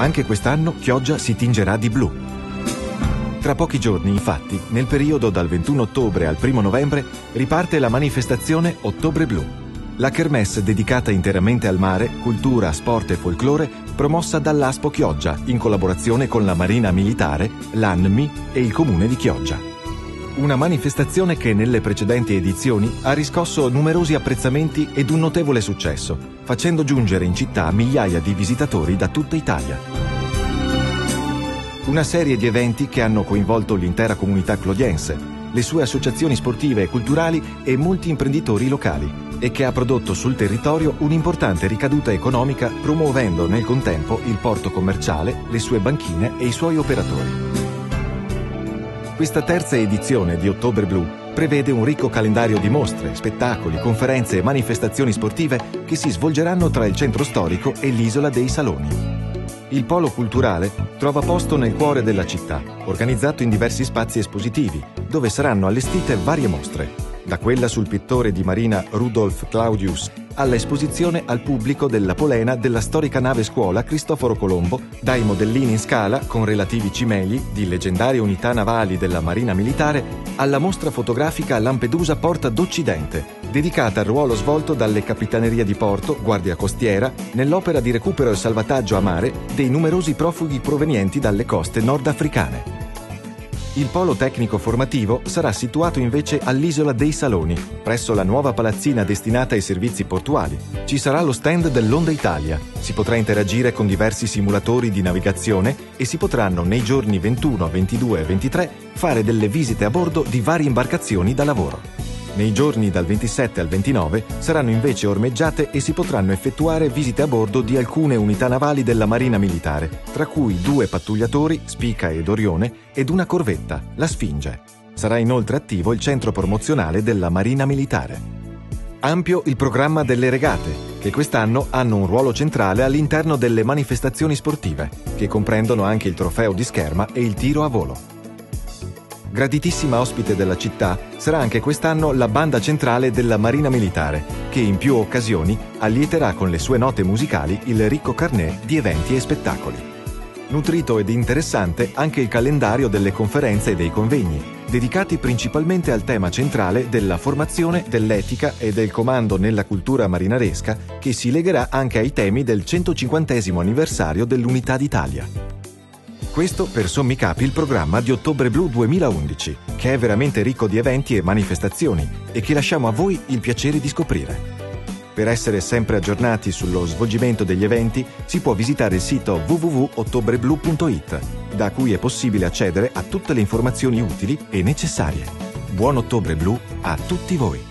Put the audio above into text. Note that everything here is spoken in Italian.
Anche quest'anno Chioggia si tingerà di blu. Tra pochi giorni, infatti, nel periodo dal 21 ottobre al 1 novembre, riparte la manifestazione Ottobre Blu. La kermesse dedicata interamente al mare, cultura, sport e folklore, promossa dall'Aspo Chioggia in collaborazione con la Marina Militare, l'ANMI e il Comune di Chioggia. Una manifestazione che nelle precedenti edizioni ha riscosso numerosi apprezzamenti ed un notevole successo, facendo giungere in città migliaia di visitatori da tutta Italia. Una serie di eventi che hanno coinvolto l'intera comunità clodiense, le sue associazioni sportive e culturali e molti imprenditori locali e che ha prodotto sul territorio un'importante ricaduta economica promuovendo nel contempo il porto commerciale, le sue banchine e i suoi operatori. Questa terza edizione di Ottobre Blu prevede un ricco calendario di mostre, spettacoli, conferenze e manifestazioni sportive che si svolgeranno tra il centro storico e l'isola dei Saloni. Il polo culturale trova posto nel cuore della città, organizzato in diversi spazi espositivi, dove saranno allestite varie mostre, da quella sul pittore di marina Rudolf Claudius all'esposizione al pubblico della polena della storica nave scuola Cristoforo Colombo, dai modellini in scala con relativi cimeli di leggendarie unità navali della Marina Militare, alla mostra fotografica Lampedusa Porta d'Occidente, dedicata al ruolo svolto dalle capitanerie di porto, guardia costiera, nell'opera di recupero e salvataggio a mare dei numerosi profughi provenienti dalle coste nordafricane. Il polo tecnico formativo sarà situato invece all'isola dei Saloni, presso la nuova palazzina destinata ai servizi portuali. Ci sarà lo stand dell'Onda Italia, si potrà interagire con diversi simulatori di navigazione e si potranno nei giorni 21, 22 e 23 fare delle visite a bordo di varie imbarcazioni da lavoro. Nei giorni dal 27 al 29 saranno invece ormeggiate e si potranno effettuare visite a bordo di alcune unità navali della Marina Militare, tra cui due pattugliatori, Spica ed Orione, ed una corvetta, la Sfinge. Sarà inoltre attivo il centro promozionale della Marina Militare. Ampio il programma delle regate, che quest'anno hanno un ruolo centrale all'interno delle manifestazioni sportive, che comprendono anche il trofeo di scherma e il tiro a volo. Graditissima ospite della città sarà anche quest'anno la banda centrale della Marina Militare, che in più occasioni allieterà con le sue note musicali il ricco carnet di eventi e spettacoli. Nutrito ed interessante anche il calendario delle conferenze e dei convegni, dedicati principalmente al tema centrale della formazione, dell'etica e del comando nella cultura marinaresca, che si legherà anche ai temi del 150 anniversario dell'Unità d'Italia. Questo per sommi capi il programma di Ottobre Blu 2011, che è veramente ricco di eventi e manifestazioni e che lasciamo a voi il piacere di scoprire. Per essere sempre aggiornati sullo svolgimento degli eventi si può visitare il sito www.ottobreblu.it, da cui è possibile accedere a tutte le informazioni utili e necessarie. Buon Ottobre Blu a tutti voi!